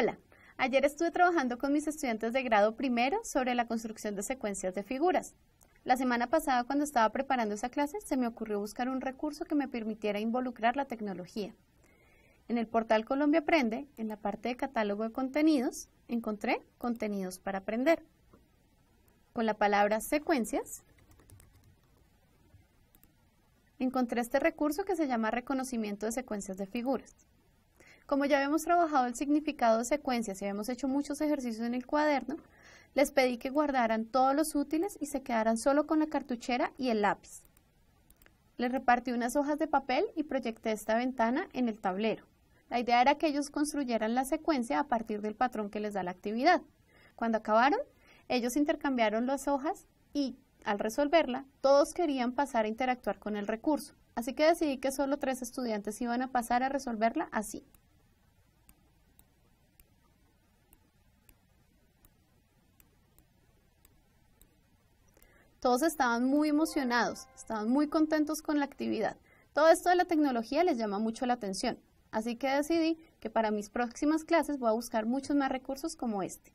Hola, ayer estuve trabajando con mis estudiantes de grado primero sobre la construcción de secuencias de figuras. La semana pasada cuando estaba preparando esa clase se me ocurrió buscar un recurso que me permitiera involucrar la tecnología. En el portal Colombia Aprende, en la parte de catálogo de contenidos, encontré contenidos para aprender. Con la palabra secuencias, encontré este recurso que se llama reconocimiento de secuencias de figuras. Como ya habíamos trabajado el significado de secuencias y habíamos hecho muchos ejercicios en el cuaderno, les pedí que guardaran todos los útiles y se quedaran solo con la cartuchera y el lápiz. Les repartí unas hojas de papel y proyecté esta ventana en el tablero. La idea era que ellos construyeran la secuencia a partir del patrón que les da la actividad. Cuando acabaron, ellos intercambiaron las hojas y, al resolverla, todos querían pasar a interactuar con el recurso. Así que decidí que solo tres estudiantes iban a pasar a resolverla así. Todos estaban muy emocionados, estaban muy contentos con la actividad. Todo esto de la tecnología les llama mucho la atención. Así que decidí que para mis próximas clases voy a buscar muchos más recursos como este.